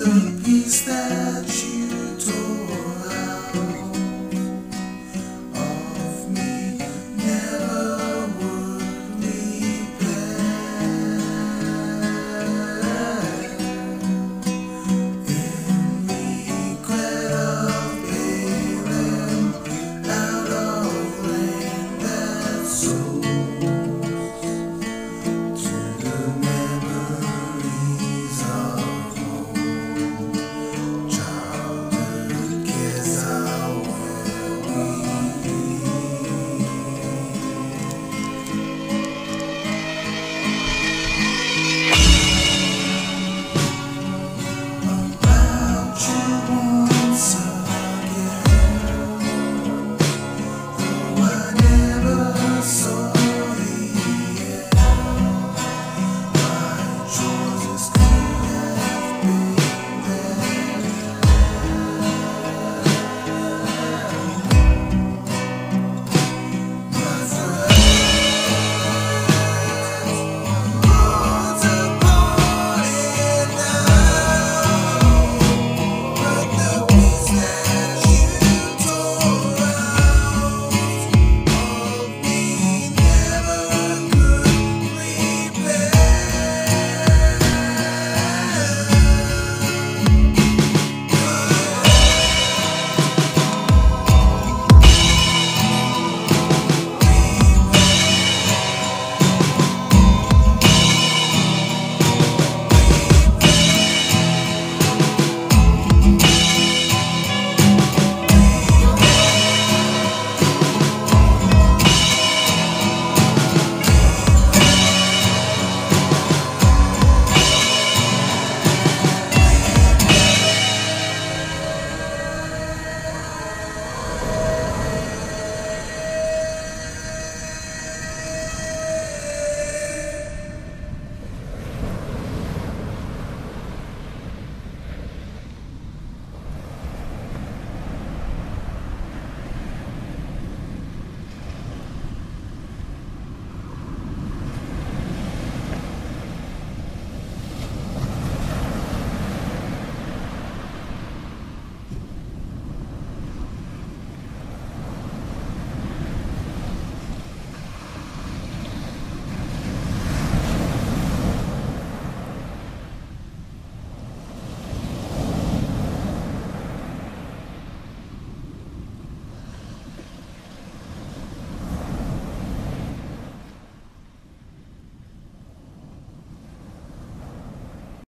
the peace that you.